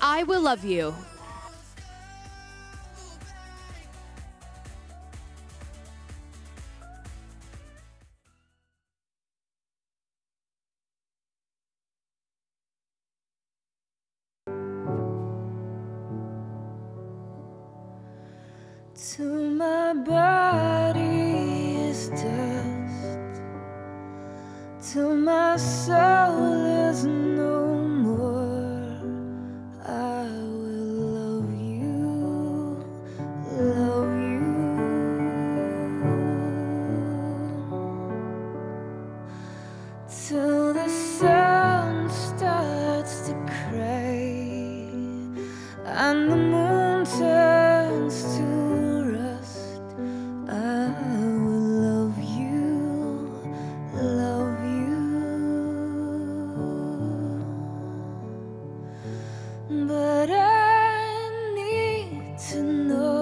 I Will Love You. Till my body is dust, till my soul is no. what I need to know.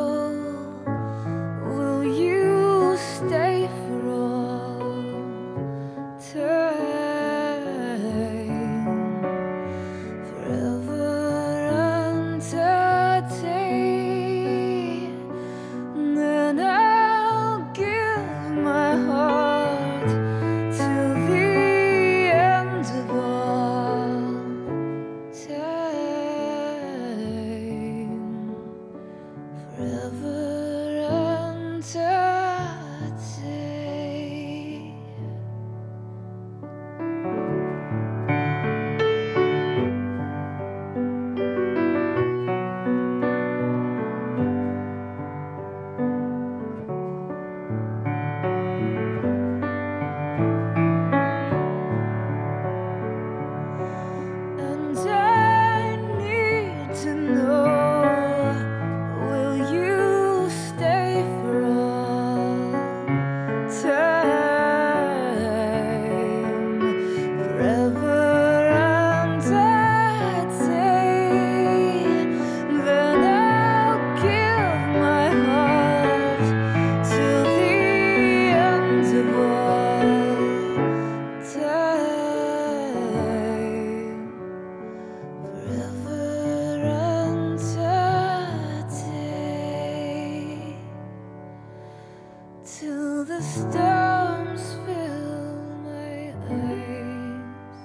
Storms fill my eyes,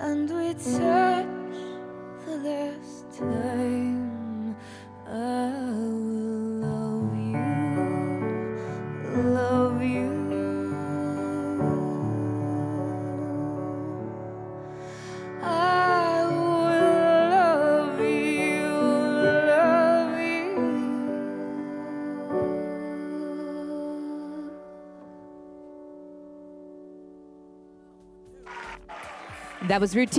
and we touch the last time. Away. That was routine.